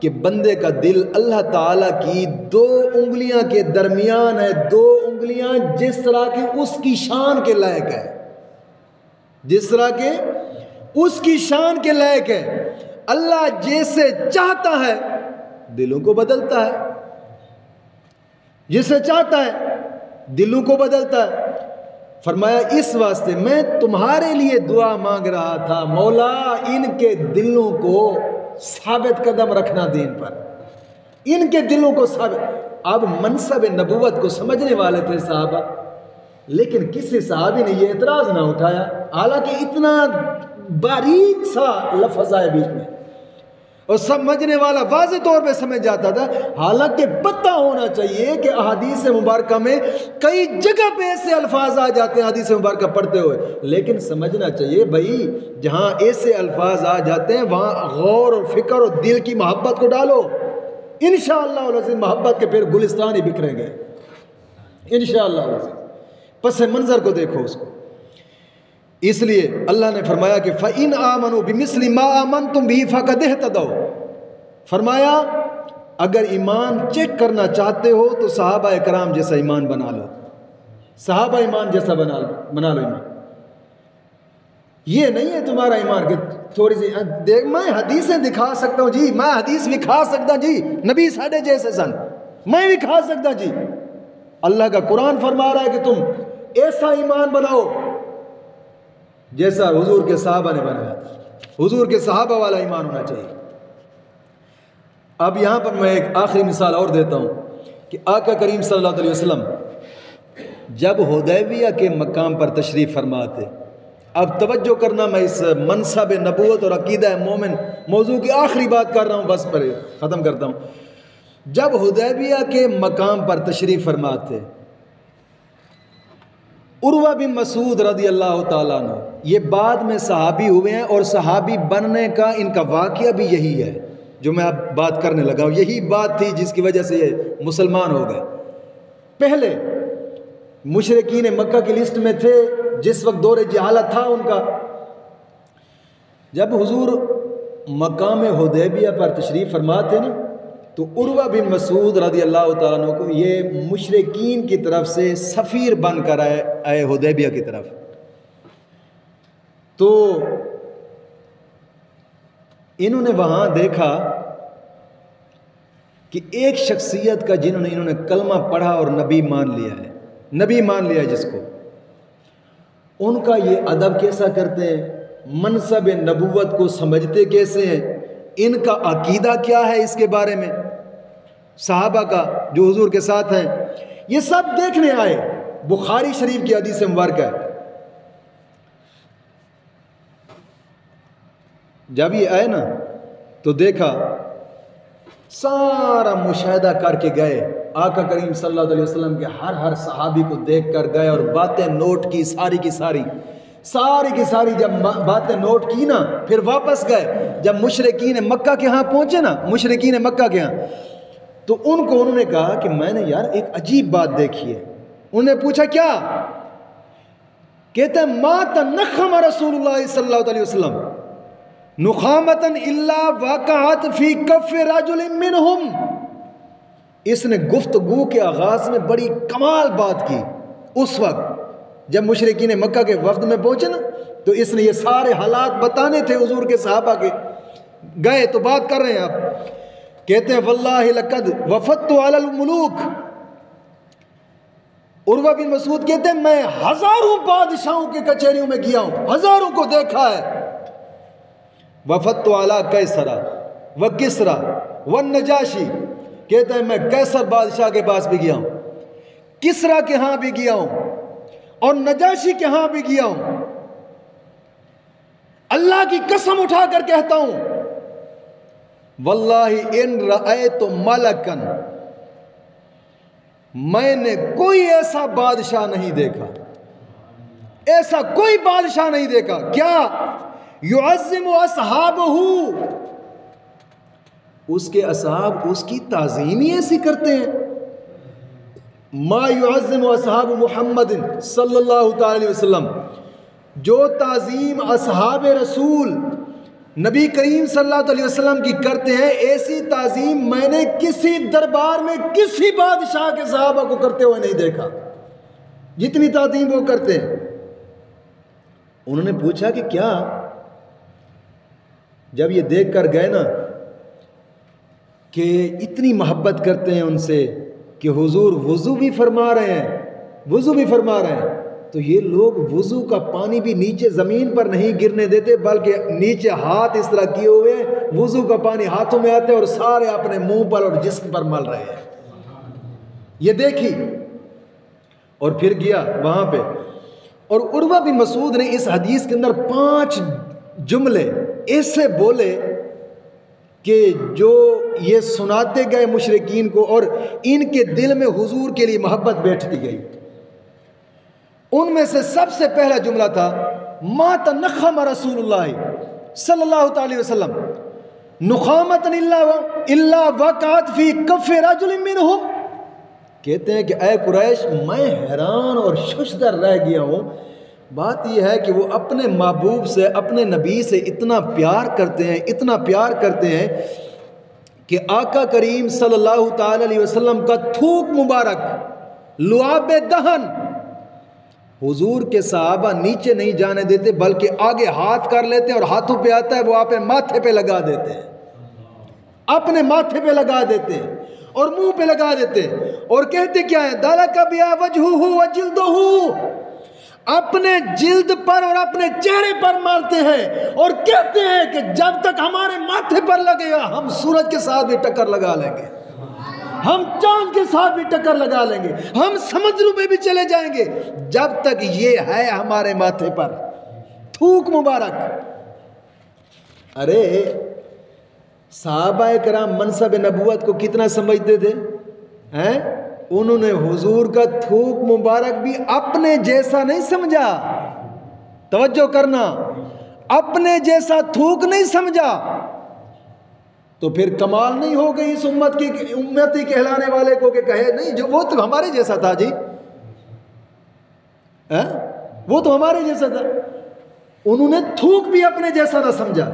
कि बंदे का दिल अल्लाह ताला की दो उंगलियाँ के दरमियान है, दो उंगलियाँ जिस तरह की उसकी शान के लायक है। जिस तरह के उसकी शान के लायक है। अल्लाह जैसे चाहता है, दिलों को बदलता है। जैसे चाहता है, दिलों को बदलता है। फरमाया, इस वास्ते मैं तुम्हारे लिए दुआ मांग रहा था, मौला, इनके दिलों को साबित कदम रखना दीन पर। इनके दिलों को साबित। अब मनसब नबूवत को समझने वाले थे साहबा, लेकिन किसी साहबी ने यह एतराज़ ना उठाया। हालाँकि इतना बारीक सा लफज आए बीच में। और समझने वाला वाज तौर पे समझ जाता था, हालाँकि पता होना चाहिए कि अहादीस मुबारक में कई जगह पे ऐसे अल्फाज आ जाते हैं हदीस मुबारक पढ़ते हुए। लेकिन समझना चाहिए भाई, जहाँ ऐसे अल्फाज आ जाते हैं, वहाँ गौर और फ़िक्र और दिल की मोहब्बत को डालो। इन मोहब्बत के फिर गुलिस्तान ही बिखरेंगे। इन पस मंज़र को देखो उसको। इसलिए अल्लाह ने फरमाया कि फ़िन आमनो बिमिसली मा आमन तुम भी फ़कदह तदो फरमाया, अगर ईमान चेक करना चाहते हो तो साहबा कराम जैसा ईमान बना लो। सहाबा ईमान जैसा बना लो बना लो ईमान। ये नहीं है तुम्हारा ईमान कि थोड़ी सी देख, मैं हदीसें दिखा सकता हूँ, जी, मैं हदीस भी खा सकता, जी, नबी साढ़े जैसे सन। मैं भी खा सकता, जी। अल्लाह का कुरान फरमा रहा है कि तुम ऐसा ईमान बनाओ जैसा हुजूर के साहबा ने बनाया था। हुजूर के साहबा वाला ईमान होना चाहिए। अब यहाँ पर मैं एक आखिरी मिसाल और देता हूँ कि आका करीम सल्लल्लाहु अलैहि वसल्लम जब हुदैबिया के मकाम पर तशरीफ़ फरमाते, अब तवज्जो करना मैं इस मनसब नबूत और अकीदा मोमिन मौजू की आखिरी बात कर रहा हूँ, बस पर ख़त्म करता हूँ। जब हुदैबिया के मकाम पर तशरीफ़ फरमाते, उर्वा बिन मसूद रदी अल्लाह तु ये बाद में सहाबी हुए हैं और सहाबी बनने का इनका वाक़ भी यही है, जो मैं अब बात करने लगा हूँ। यही बात थी जिसकी वजह से ये मुसलमान हो गए। पहले मुशरकिन मक्का की लिस्ट में थे, जिस वक्त दौरे जहालत था उनका। जब हुजूर मकाम हदैबिया पर तशरीफ़ फरमा थे ना तो उर्वा बिन मसूद रदी अल्लाह तु को ये मुशरकिन की तरफ़ से सफ़ीर बन कर आए आए हदैबिया की तरफ़। तो इन्होंने वहाँ देखा कि एक शख्सियत का जिन्होंने, इन्होंने कलमा पढ़ा और नबी मान लिया है। नबी मान लिया जिसको। उनका ये अदब कैसा करते हैं? मनसब नबूवत को समझते कैसे हैं? इनका अकीदा क्या है इसके बारे में? साहबा का, जो हुजूर के साथ हैं, ये सब देखने आए। बुखारी शरीफ की हदीस मुबारक है। जब ये आए ना तो देखा सारा मुशाह करके गए। आका करीम सल्लल्लाहु अलैहि वसल्लम के हर हर सहाबी को देख कर गए और बातें नोट की सारी की सारी। सारी की सारी जब बातें नोट की ना, फिर वापस गए। जब मुशरकिन मक्का के यहाँ पहुँचे ना, मुशरकिन मक्का के यहाँ तो उनको उन्होंने कहा कि मैंने यार एक अजीब बात देखी है। उन्होंने पूछा, क्या? कहते हैं नखम रसूल वसल्लम। नुखामतन इल्ला वाकत फ़ी कफ राजुल इसने गुफ्तगु के आगाज़ में बड़ी कमाल बात की। उस वक्त, जब मुशरकी ने मक्का के वक्त में पहुँचे ना तो इसने ये सारे हालात बताने थे हजूर के साहबा के। गए तो बात कर रहे हैं आप। कहते हैं वल्लाकद वफत तो मुलूक। उर्वा बिन मसूद कहते हैं, मैं हज़ारों बादशाहों की कचहरियों में गया हूँ। हज़ारों को देखा है। वफत आला कैसरा। व किसरा? व नजाशी। कहते हैं, मैं कैसर बादशाह के पास भी गया हूँ। किसरा के यहाँ भी गया हूँ? और नजाशी के यहाँ भी गया हूँ। अल्लाह की कसम उठाकर कहता हूँ, वल्लाही इन रए तो मलकन। मैंने कोई ऐसा बादशाह नहीं देखा। ऐसा कोई बादशाह नहीं देखा। क्या? युअजिम असहाब उसके असहाब उसकी ताजीम ही ऐसी करते हैं। मा युअजिम असहाब मोहम्मद अलैहि जो ताजीम असहाब रसूल नबी करीम वसल्लम की करते हैं, ऐसी ताजीम मैंने किसी दरबार में किसी बादशाह के साहबा को करते हुए नहीं देखा। जितनी ताजीम वो करते हैं। उन्होंने पूछा कि क्या जब ये देख कर गए ना कि इतनी मोहब्बत करते हैं उनसे कि हुजूर वज़ू भी फरमा रहे हैं, वज़ू भी फरमा रहे हैं तो ये लोग वज़ू का पानी भी नीचे ज़मीन पर नहीं गिरने देते, बल्कि नीचे हाथ इस तरह किए हुए वज़ू का पानी हाथों में आते और सारे अपने मुँह पर और जिस्म पर मल रहे हैं। ये देखी और फिर गया वहाँ पे। और उर्वा बिन मसूद ने इस हदीस के अंदर पाँच जुमले ऐसे बोले कि जो ये सुनाते गए मुशरकिन को और इनके दिल में हुजूर के लिए मोहब्बत बैठती गई। उनमें से सबसे पहला जुमला था, मात नखम रसूल सल्लल्लाहु अलैहि वसल्लम। नुखामत फ़ी कफ़े रजुल मिनहुम। कहते हैं कि अय कुरैश, मैं हैरान और शुशदर रह गया हूँ बात यह है कि वो अपने महबूब से, अपने नबी से इतना प्यार करते हैं, इतना प्यार करते हैं कि आका करीम सल्लल्लाहु अलैहि वसल्लम का थूक मुबारक, लुआब दहन, हुजूर के साहबा नीचे नहीं जाने देते, बल्कि आगे हाथ कर लेते हैं और हाथों पे आता है, वो आप माथे पे लगा देते हैं। अपने माथे पे लगा देते हैं और मुँह पे लगा देते हैं और कहते क्या है? दाला का बिया वजहू वजिल्द अपने जिल्द पर और अपने चेहरे पर मारते हैं और कहते हैं कि जब तक हमारे माथे पर लगेगा, हम सूरज के साथ भी टक्कर लगा लेंगे। हम चाँद के साथ भी टक्कर लगा लेंगे। हम समुद्र में भी चले जाएँगे। जब तक ये है हमारे माथे पर, थूक मुबारक। अरे साहबा कराम मनसब नबूत को कितना समझते थे, हैं? उन्होंने हुजूर का थूक मुबारक भी अपने जैसा नहीं समझा। तवज्जो करना, अपने जैसा थूक नहीं समझा। तो फिर कमाल नहीं हो गई इस उम्मत की, उम्मती कहलाने वाले को कि कहे, नहीं, जो, वो तो हमारे जैसा था जी। है? वो तो हमारे जैसा था। उन्होंने थूक भी अपने जैसा ना समझा।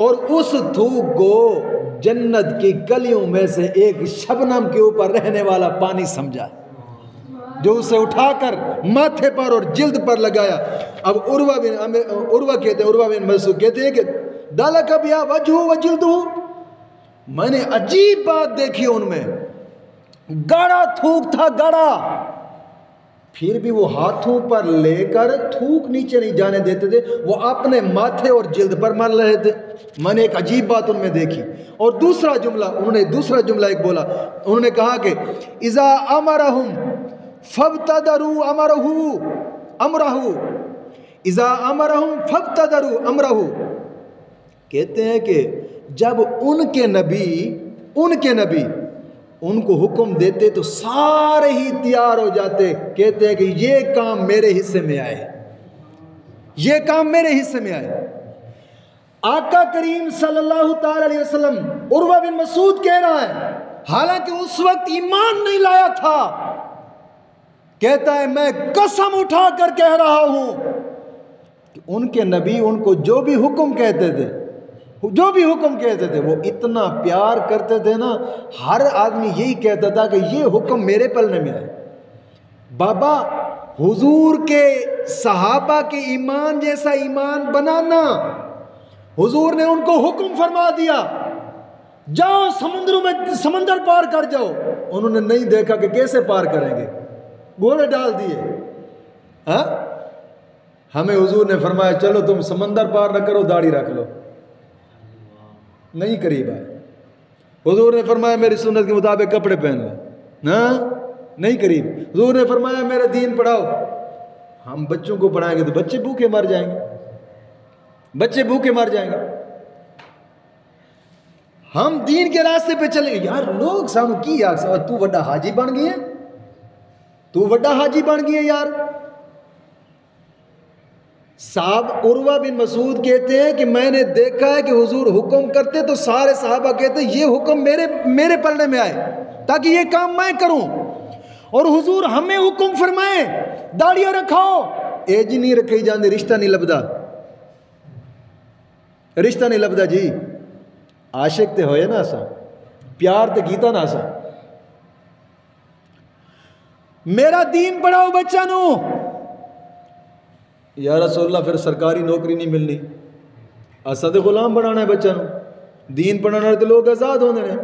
और उस थूक को जन्नत की गलियों में से एक शबनम के ऊपर रहने वाला पानी समझा। जो उसे उठाकर माथे पर और जिल्द पर लगाया। अब उर्वा बिन उर्वा कहते हैं, उर्वा बिन मसूद कहते हैं कि दाला का बिया वजह व जिल्द मैंने अजीब बात देखी उनमें। गाढ़ा थूक था, गाढ़ा। फिर भी वो हाथों पर लेकर थूक नीचे नहीं जाने देते थे। वो अपने माथे और जिल्द पर मर रहे थे। मैंने एक अजीब बात उनमें देखी। और दूसरा जुमला, उन्होंने दूसरा जुमला एक बोला। उन्होंने कहा कि, इज़ा अमरहुम फब तदरू अमरहू अमरहू। इज़ा अमरहुम फब तदरू अमरहू। कहते हैं कि जब उनके नबी उनके नबी उनको हुक्म देते तो सारे ही तैयार हो जाते, कहते हैं कि ये काम मेरे हिस्से में आए। ये काम मेरे हिस्से में आए। आका करीम सल्लल्लाहु अलैहि वसल्लम उर्वा बिन मसूद कह रहा है, हालाँकि उस वक्त ईमान नहीं लाया था। कहता है, मैं कसम उठा कर कह रहा हूँ कि उनके नबी उनको जो भी हुक्म कहते थे जो भी हुक्म कहते थे, वो इतना प्यार करते थे ना, हर आदमी यही कहता था कि ये हुक्म मेरे पलने में आए। बाबा, हुजूर के सहाबा के ईमान जैसा ईमान बनाना, हुजूर ने उनको हुक्म फरमा दिया, जाओ समुद्र में, समंदर पार कर जाओ। उन्होंने नहीं देखा कि कैसे पार करेंगे। घोड़े डाल दिए। हा? हमें हुजूर ने फरमाया, चलो तुम समंदर पार न करो, दाढ़ी रख लो। नहीं करीब आए हजूर ने फरमाया, मेरी सुन्नत के मुताबिक कपड़े पहन लो। ना? नहीं करीब हजूर ने फरमाया, मेरा दीन पढ़ाओ। हम बच्चों को पढ़ाएँगे तो बच्चे भूखे मर जाएँगे। बच्चे भूखे मर जाएँगे। हम दीन के रास्ते पे चले यार, लोग सामू की यार तू वड्डा हाजी बन गई है? तू वड्डा हाजी बन गई है यार। साहब उर्वा बिन मसूद कहते हैं कि मैंने देखा है कि हुजूर हुक्म करते तो सारे साहबा कहते, ये हुक्म मेरे मेरे पलने में आए, ताकि ये काम मैं करूँ। और हुजूर, हमें हुक्म फरमाए दाड़ियाँ रखाओ। एज नहीं रखी जाती रिश्ता नहीं लभदा। रिश्ता नहीं लभदा जी। आशिक ते होए ना असा, प्यार ते कीता ना असा। मेरा दीन पढ़ाओ बच्चा नू। यार रसोल्ला फिर सरकारी नौकरी नहीं मिलनी असा तो गुलाम बनाना है बच्चा दीन पढ़ाने तो लोग आज़ाद होने ने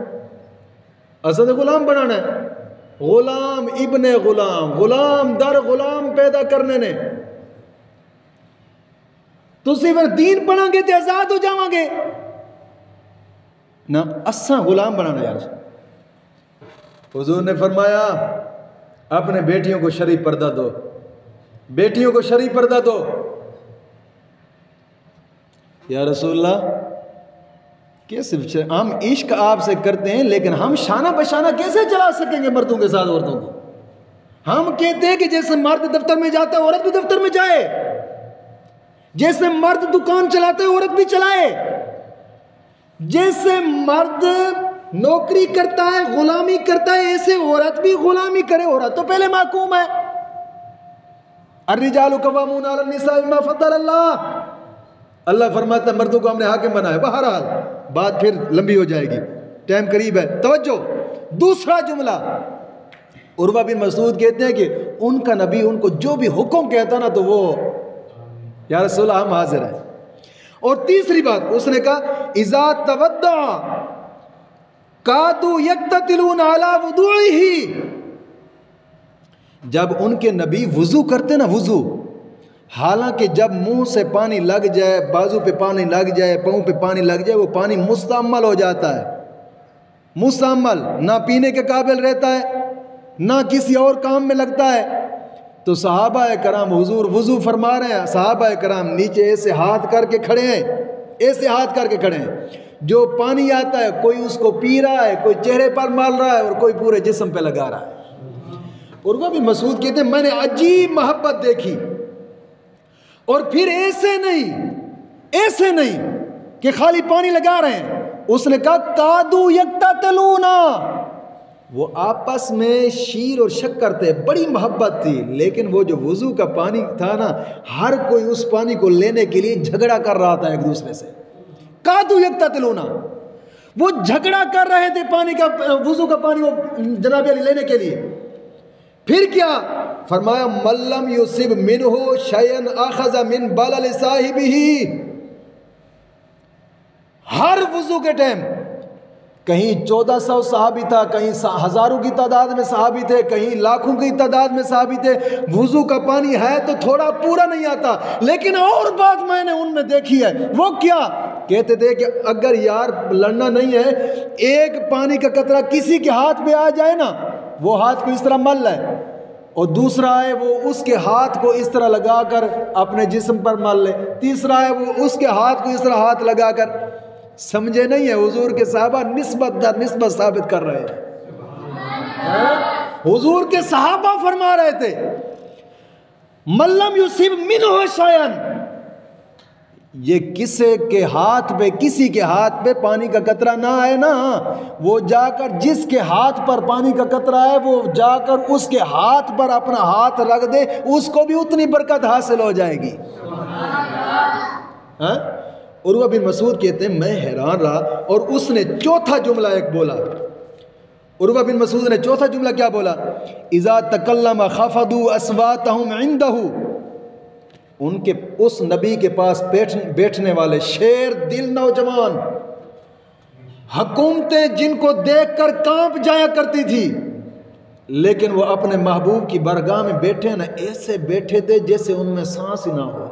असा तो गुलाम बनाना है गुलाम इब्ने गुलाम गुलाम दर गुलाम पैदा करने ने ਤੁਸੀਂ ਫਿਰ ਦੀਨ ਪੜਾਂਗੇ ਤੇ ਆਜ਼ਾਦ ਹੋ ਜਾਵਾਂਗੇ ना असा गुलाम बनाना यार हुजूर ने फरमाया अपने बेटियों को शरीफ पर्दा दो बेटियों को शरीफ पर्दा दो। या रसूल्ला कैसे हम इश्क आपसे करते हैं, लेकिन हम शाना बशाना कैसे चला सकेंगे मर्दों के साथ औरतों को? हम कहते हैं कि जैसे मर्द दफ्तर में जाता है, औरत भी दफ्तर में जाए। जैसे मर्द दुकान चलाते है, औरत भी चलाए। जैसे मर्द नौकरी करता है, गुलामी करता है, ऐसे औरत भी गुलामी करे। औरत तो पहले माकूम है। अल्लाह फरमाता है मर्दों को हमने हाकिम बनाया बहरहाल बात फिर लंबी हो जाएगी टाइम करीब है तवज्जो दूसरा जुमला उर्वा बिन मसूद कहते हैं कि उनका नबी उनको जो भी हुक्म कहता ना तो वो या रसूल हम हाजिर हैं और तीसरी बात उसने कहा इजा तवद्दा कादू यकतलून आला ही जब उनके नबी वज़ू करते ना वज़ू, हालाँकि जब मुँह से पानी लग जाए, बाजू पे पानी लग जाए, पाँव पे पानी लग जाए, वो पानी मुस्तमल हो जाता है। मुस्तमल ना पीने के काबिल रहता है, ना किसी और काम में लगता है। तो सहाबा कराम हुजूर वज़ू फरमा रहे हैं सहाबा कराम नीचे ऐसे हाथ करके खड़े हैं, ऐसे हाथ करके खड़े हैं। जो पानी आता है, कोई उसको पी रहा है, कोई चेहरे पर मार रहा है और कोई पूरे जिसम पे लगा रहा है। और भी मसूद कहते हैं, मैंने अजीब मोहब्बत देखी। और फिर ऐसे नहीं ऐसे नहीं कि खाली पानी लगा रहे हैं। उसने कहा, कादू यकता तलूना वो आपस में शीर और शक्कर थे बड़ी मोहब्बत थी, लेकिन वो जो वज़ू का पानी था ना, हर कोई उस पानी को लेने के लिए झगड़ा कर रहा था एक दूसरे से। कादू यकता तिलोना वो झगड़ा कर रहे थे पानी का, वज़ू का पानी वो जनाब लेने के लिए। फिर क्या? फरमाया, मल्लम यूसिब मिन हो शयन आखजा मिन बाल साहिब ही हर वज़ू के टाइम, कहीं चौदह सौ सहाबी था, कहीं हज़ारों की तादाद में सहाबी थे, कहीं लाखों की तादाद में सहाबी थे। वज़ू का पानी है तो थोड़ा पूरा नहीं आता, लेकिन और बात मैंने उनमें देखी है। वो क्या? कहते थे कि अगर यार, लड़ना नहीं है, एक पानी का कतरा किसी के हाथ में आ जाए ना वो हाथ को इस तरह मल लें और दूसरा है वो उसके हाथ को इस तरह लगाकर अपने जिस्म पर मल ले। तीसरा है वो उसके हाथ को इस तरह हाथ लगाकर। समझे नहीं है हुजूर के साहबा नस्बत दर निस्बत साबित कर रहे हैं। हुजूर के साहबा फरमा रहे थे, मल्लम यूसिब मिन हो शायन। ये किसे के हाथ पे, किसी के हाथ पे पानी का कतरा ना आए ना, वो जाकर जिसके हाथ पर पानी का कतरा है, वो जाकर उसके हाथ पर अपना हाथ रख दे, उसको भी उतनी बरकत हासिल हो जाएगी। हा? उर्वा बिन मसूद कहते हैं, मैं हैरान रहा। और उसने चौथा जुमला एक बोला। उर्वा बिन मसूद ने चौथा जुमला क्या बोला? इज़ा तकल्लम खफदू असवात इंदहू। उनके उस नबी के पास बैठ बैठने वाले शेर दिल नौजवान, हकूमतें जिनको देखकर काँप जाया करती थी, लेकिन वो अपने महबूब की बरगाह में बैठे ना, ऐसे बैठे थे जैसे उनमें सांस ही ना हो।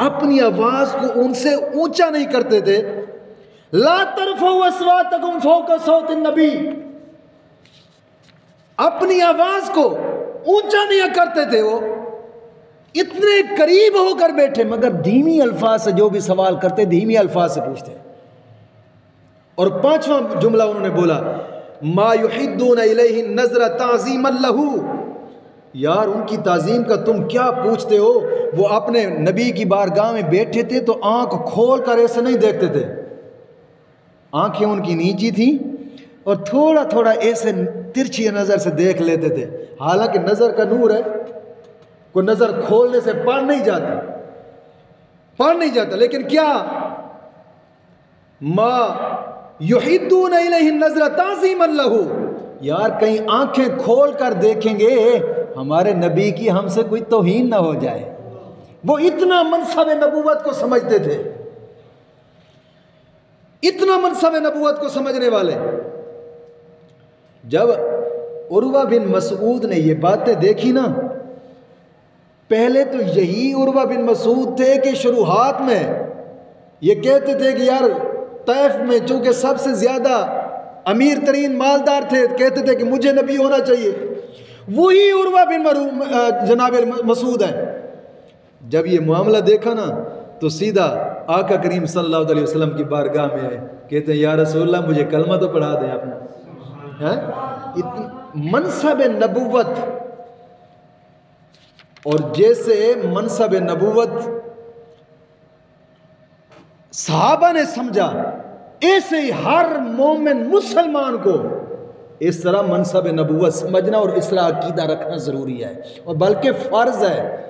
अपनी आवाज़ को उनसे ऊँचा नहीं करते थे। ला नबी। अपनी आवाज़ को ऊँचा नहीं करते थे वो। इतने करीब होकर बैठे, मगर धीमी अल्फाज से जो भी सवाल करते, धीमी अल्फाज से पूछते और पांचवा जुमला उन्होंने बोला मायुहिदून नज़र ताजीम लहू। यार, उनकी ताज़ीम का तुम क्या पूछते हो? वो अपने नबी की बारगाह में बैठे थे तो आँख खोल कर ऐसे नहीं देखते थे। आँखें उनकी नीची थी और थोड़ा थोड़ा ऐसे तिरछी नज़र से देख लेते थे। हालाँकि नज़र का नूर है। कोई नज़र खोलने से पढ़ नहीं जाता। पढ़ नहीं जाता, लेकिन क्या? माँ युहिदू नहीं नज़र ताजीम लहू। यार, कहीं आँखें खोल कर देखेंगे, हमारे नबी की हमसे कोई तोहीन ना हो जाए। वो इतना मनसब नबूवत को समझते थे। इतना मनसब नबूवत को समझने वाले। जब उर्वा बिन मसूद ने ये बातें देखी ना पहले तो यही उर्वा बिन मसूद थे कि शुरुआत में ये कहते थे कि यार, तैफ में चूँकि सबसे ज़्यादा अमीर तरीन मालदार थे, कहते थे कि मुझे नबी होना चाहिए। वही उर्वा बिन जनाब मसूद है। जब ये मामला देखा ना तो सीधा आका करीम सल्लल्लाहु अलैहि वसल्लम की बारगाह में आए। कहते हैं, या रसोल्ला मुझे कलमा तो पढ़ा दें आपने मनसब नबूवत और जैसे मनसब नबूवत साहबा ने समझा, ऐसे ही हर मोमिन मुसलमान को इस तरह मनसब नबूवत समझना और इस तरह अकीदा रखना ज़रूरी है और बल्कि फ़र्ज़ है।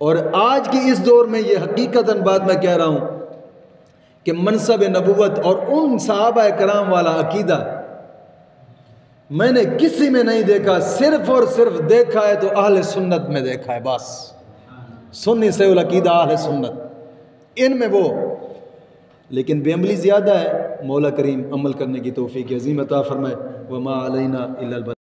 और आज के इस दौर में ये हकीकता बात मैं कह रहा हूँ कि मनसब नबूवत और उन साहबा कराम वाला अकीदा मैंने किसी में नहीं देखा, सिर्फ़ और सिर्फ़ देखा है तो अहल सुन्नत में देखा है, बस। सुन्नी से अकीदा अहल सुन्नत। इन में वो, लेकिन बेअमली ज़्यादा है। मौला करीम अमल करने की तोहफी की अजीम अता फ़रमाए, वमा अलैना